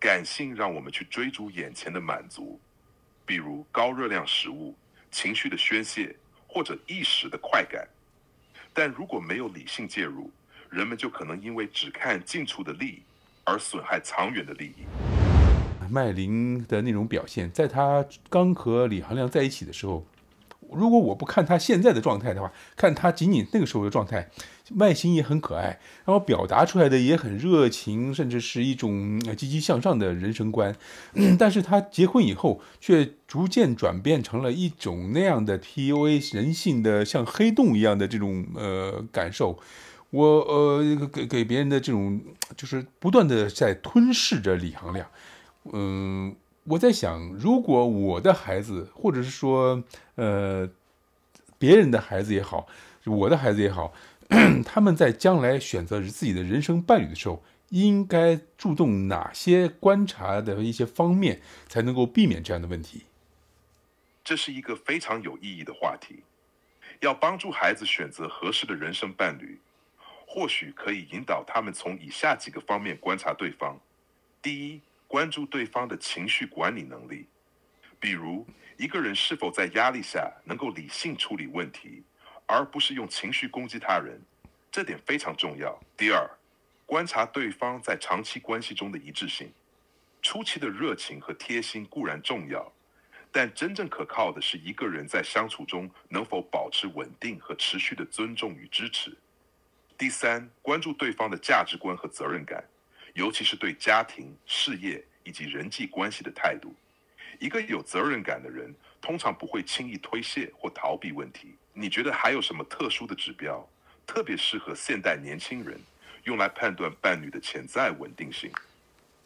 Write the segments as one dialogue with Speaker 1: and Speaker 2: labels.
Speaker 1: 感性让我们去追逐眼前的满足，比如高热量食物、情绪的宣泄或者一时的快感。但如果没有理性介入，人们就可能因为只看近处的利益而损害长远的利益。
Speaker 2: 麦琳的那种表现，在他刚和李行亮在一起的时候，如果我不看他现在的状态的话，看他仅仅那个时候的状态，外形也很可爱，然后表达出来的也很热情，甚至是一种积极向上的人生观。但是他结婚以后，却逐渐转变成了一种那样的 PUA 人性的像黑洞一样的这种呃感受。我呃给给别人的这种就是不断的在吞噬着李行亮。嗯，我在想，如果我的孩子，或者是说，呃，别人的孩子也好，我的孩子也好，他们在将来选择自己的人生伴侣的时候，应该注重哪些观察的一些方面，才能够避免这样的问题？
Speaker 1: 这是一个非常有意义的话题。要帮助孩子选择合适的人生伴侣，或许可以引导他们从以下几个方面观察对方：第一。关注对方的情绪管理能力，比如一个人是否在压力下能够理性处理问题，而不是用情绪攻击他人，这点非常重要。第二，观察对方在长期关系中的一致性。初期的热情和贴心固然重要，但真正可靠的是一个人在相处中能否保持稳定和持续的尊重与支持。第三，关注对方的价值观和责任感。尤其是对家庭、事业以及人际关系的态度，一个有责任感的人通常不会轻易推卸或逃避问题。你觉得还有什么特殊的指标，特别适合现代年轻人用来判断伴侣的潜在稳定性？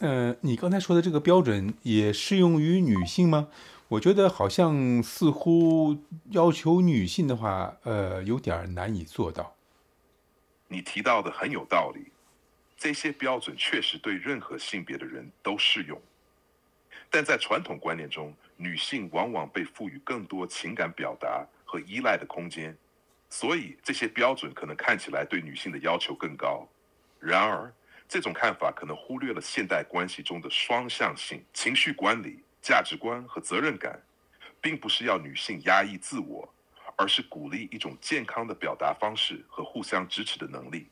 Speaker 2: 呃，你刚才说的这个标准也适用于女性吗？我觉得好像似乎要求女性的话，呃，有点难以做到。
Speaker 1: 你提到的很有道理。这些标准确实对任何性别的人都适用，但在传统观念中，女性往往被赋予更多情感表达和依赖的空间，所以这些标准可能看起来对女性的要求更高。然而，这种看法可能忽略了现代关系中的双向性。情绪管理、价值观和责任感，并不是要女性压抑自我，而是鼓励一种健康的表达方式和互相支持的能力。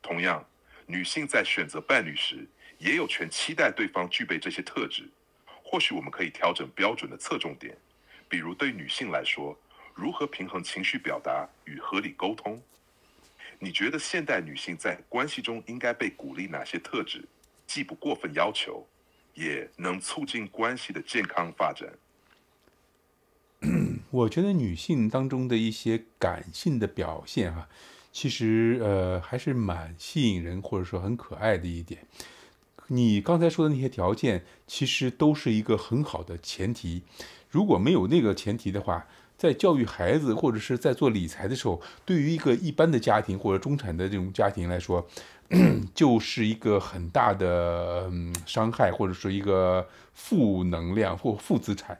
Speaker 1: 同样。女性在选择伴侣时，也有权期待对方具备这些特质。或许我们可以调整标准的侧重点，比如对女性来说，如何平衡情绪表达与合理沟通？你觉得现代女性在关系中应该被鼓励哪些特质，既不过分要求，也能促进关系的健康发展？
Speaker 2: 我觉得女性当中的一些感性的表现，哈。其实，呃，还是蛮吸引人，或者说很可爱的一点。你刚才说的那些条件，其实都是一个很好的前提。如果没有那个前提的话，在教育孩子或者是在做理财的时候，对于一个一般的家庭或者中产的这种家庭来说，就是一个很大的伤害，或者说一个负能量或负资产。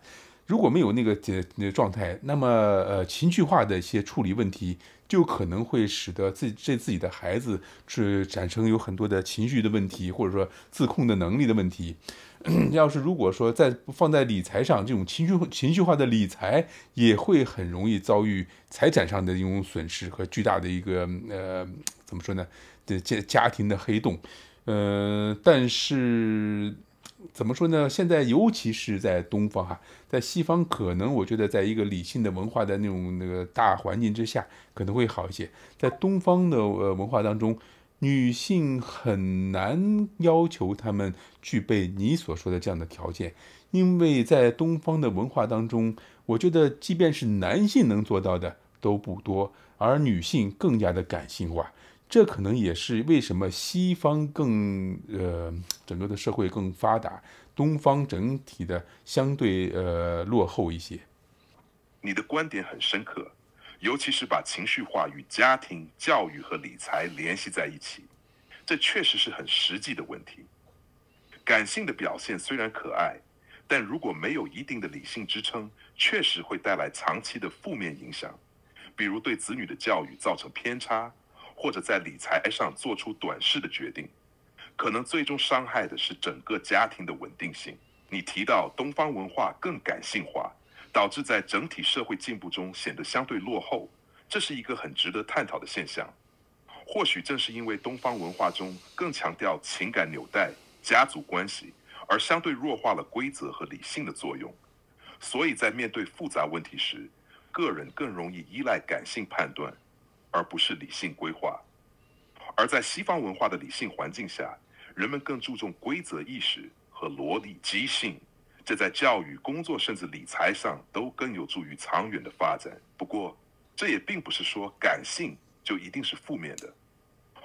Speaker 2: 如果没有那个这那状态，那么呃情绪化的一些处理问题，就可能会使得自这自己的孩子是产生有很多的情绪的问题，或者说自控的能力的问题。要是如果说在放在理财上，这种情绪情绪化的理财也会很容易遭遇财产上的一种损失和巨大的一个呃怎么说呢？的家家庭的黑洞。呃，但是。怎么说呢？现在尤其是在东方哈，在西方可能我觉得，在一个理性的文化的那种那个大环境之下，可能会好一些。在东方的呃文化当中，女性很难要求她们具备你所说的这样的条件，因为在东方的文化当中，我觉得即便是男性能做到的都不多，而女性更加的感性化。这可能也是为什么西方更呃整个的社会更发达，东方整体的相对呃落后一些。
Speaker 1: 你的观点很深刻，尤其是把情绪化与家庭教育和理财联系在一起，这确实是很实际的问题。感性的表现虽然可爱，但如果没有一定的理性支撑，确实会带来长期的负面影响，比如对子女的教育造成偏差。或者在理财上做出短视的决定，可能最终伤害的是整个家庭的稳定性。你提到东方文化更感性化，导致在整体社会进步中显得相对落后，这是一个很值得探讨的现象。或许正是因为东方文化中更强调情感纽带、家族关系，而相对弱化了规则和理性的作用，所以在面对复杂问题时，个人更容易依赖感性判断，而不是理性规划。而在西方文化的理性环境下，人们更注重规则意识。和逻辑即兴，这在教育、工作甚至理财上都更有助于长远的发展。不过，这也并不是说感性就一定是负面的。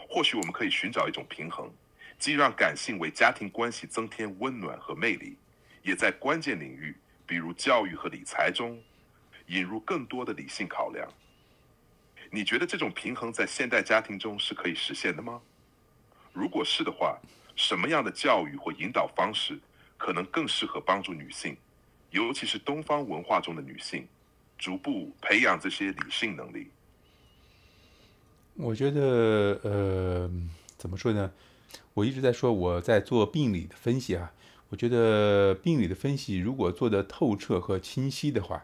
Speaker 1: 或许我们可以寻找一种平衡，既让感性为家庭关系增添温暖和魅力，也在关键领域，比如教育和理财中，引入更多的理性考量。你觉得这种平衡在现代家庭中是可以实现的吗？如果是的话，什么样的教育或引导方式可能更适合帮助女性，尤其是东方文化中的女性，逐步培养这些理性能力？
Speaker 2: 我觉得，呃，怎么说呢？我一直在说我在做病理的分析啊。我觉得病理的分析如果做的透彻和清晰的话，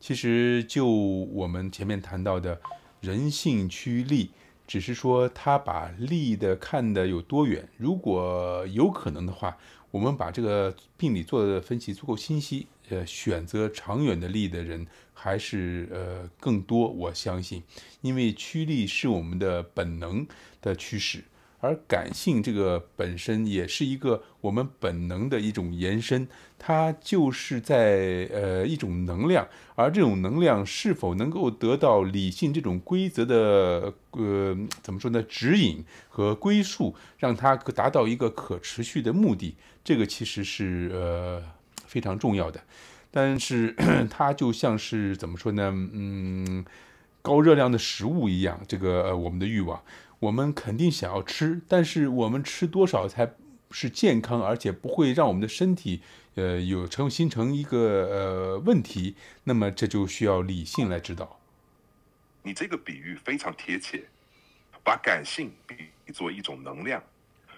Speaker 2: 其实就我们前面谈到的人性趋利。只是说他把利的看得有多远，如果有可能的话，我们把这个病理做的分析足够清晰，呃，选择长远的利益的人还是呃更多，我相信，因为趋利是我们的本能的趋势。而感性这个本身也是一个我们本能的一种延伸，它就是在呃一种能量，而这种能量是否能够得到理性这种规则的呃怎么说呢指引和归宿，让它可达到一个可持续的目的，这个其实是呃非常重要的。但是 它就像是怎么说呢？嗯，高热量的食物一样，这个我们的欲望。我们肯定想要吃，但是我们吃多少才是健康，而且不会让我们的身体，呃，有成形成一个呃问题？那么这就需要理性来指导。
Speaker 1: 你这个比喻非常贴切，把感性比作一种能量，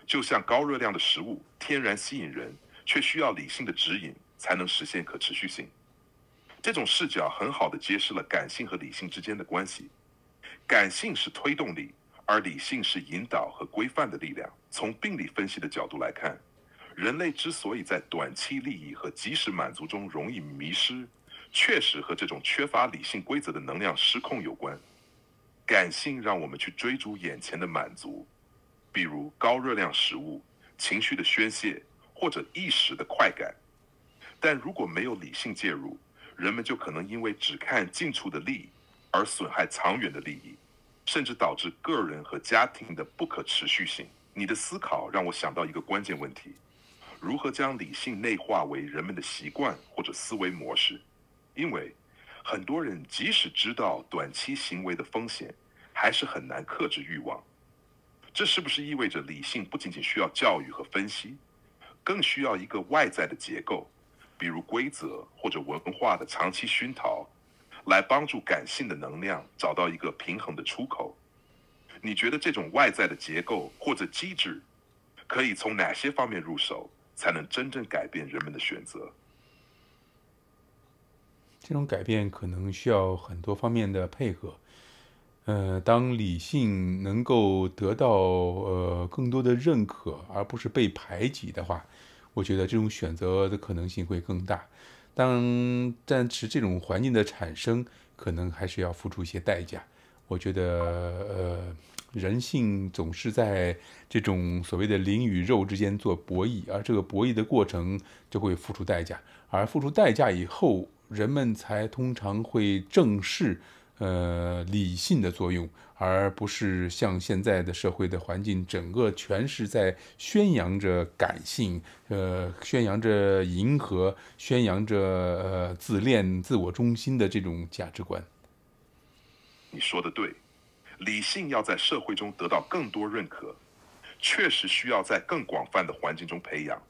Speaker 1: 就像高热量的食物天然吸引人，却需要理性的指引才能实现可持续性。这种视角很好的揭示了感性和理性之间的关系。感性是推动力。而理性是引导和规范的力量。从病理分析的角度来看，人类之所以在短期利益和及时满足中容易迷失，确实和这种缺乏理性规则的能量失控有关。感性让我们去追逐眼前的满足，比如高热量食物、情绪的宣泄或者一时的快感。但如果没有理性介入，人们就可能因为只看近处的利益而损害长远的利益。甚至导致个人和家庭的不可持续性。你的思考让我想到一个关键问题：如何将理性内化为人们的习惯或者思维模式？因为很多人即使知道短期行为的风险，还是很难克制欲望。这是不是意味着理性不仅仅需要教育和分析，更需要一个外在的结构，比如规则或者文化的长期熏陶？来帮助感性的能量找到一个平衡的出口。你觉得这种外在的结构或者机制，可以从哪些方面入手，才能真正改变人们的选择？
Speaker 2: 这种改变可能需要很多方面的配合。呃，当理性能够得到呃更多的认可，而不是被排挤的话，我觉得这种选择的可能性会更大。当但是这种环境的产生，可能还是要付出一些代价。我觉得，呃，人性总是在这种所谓的灵与肉之间做博弈，而这个博弈的过程就会付出代价，而付出代价以后，人们才通常会正视。呃，理性的作用，而不是像现在的社会的环境，整个全是在宣扬着感性，呃，宣扬着迎合，宣扬着呃自恋、自我中心的这种价值观。
Speaker 1: 你说的对，理性要在社会中得到更多认可，确实需要在更广泛的环境中培养。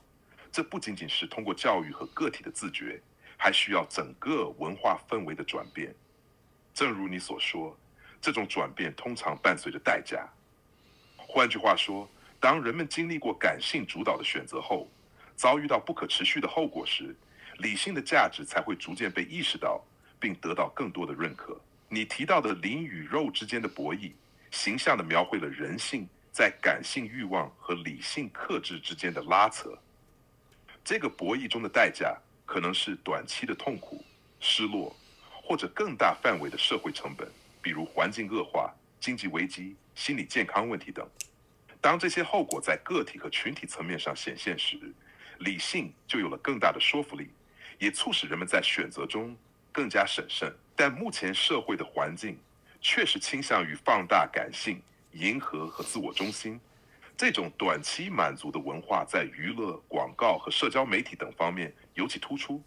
Speaker 1: 这不仅仅是通过教育和个体的自觉，还需要整个文化氛围的转变。正如你所说，这种转变通常伴随着代价。换句话说，当人们经历过感性主导的选择后，遭遇到不可持续的后果时，理性的价值才会逐渐被意识到，并得到更多的认可。你提到的灵与肉之间的博弈，形象地描绘了人性在感性欲望和理性克制之间的拉扯。这个博弈中的代价，可能是短期的痛苦、失落，或者更大范围的社会成本，比如环境恶化、经济危机、心理健康问题等。当这些后果在个体和群体层面上显现时，理性就有了更大的说服力，也促使人们在选择中更加审慎。但目前社会的环境确实倾向于放大感性、迎合和自我中心，这种短期满足的文化在娱乐、广告和社交媒体等方面尤其突出。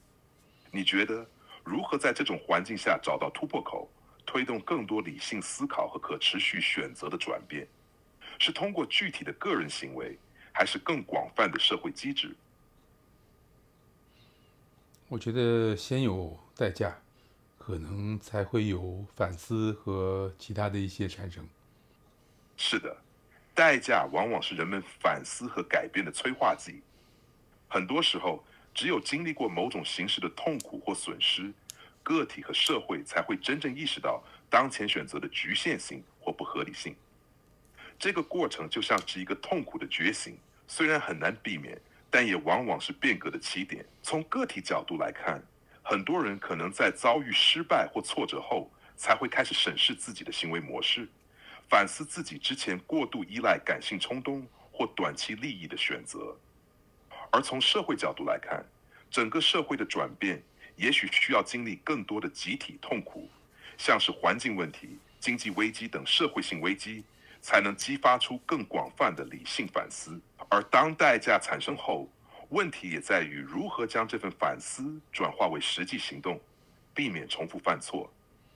Speaker 1: 你觉得如何在这种环境下找到突破口，推动更多理性思考和可持续选择的转变？是通过具体的个人行为，还是更广泛的社会机制？
Speaker 2: 我觉得先有代价。可能才会有反思和其他的一些产生。
Speaker 1: 是的，代价往往是人们反思和改变的催化剂。很多时候，只有经历过某种形式的痛苦或损失，个体和社会才会真正意识到当前选择的局限性或不合理性。这个过程就像是一个痛苦的觉醒，虽然很难避免，但也往往是变革的起点。从个体角度来看。很多人可能在遭遇失败或挫折后，才会开始审视自己的行为模式，反思自己之前过度依赖感性冲动或短期利益的选择。而从社会角度来看，整个社会的转变也许需要经历更多的集体痛苦，像是环境问题、经济危机等社会性危机，才能激发出更广泛的理性反思。而当代价产生后，问题也在于如何将这份反思转化为实际行动，避免重复犯错，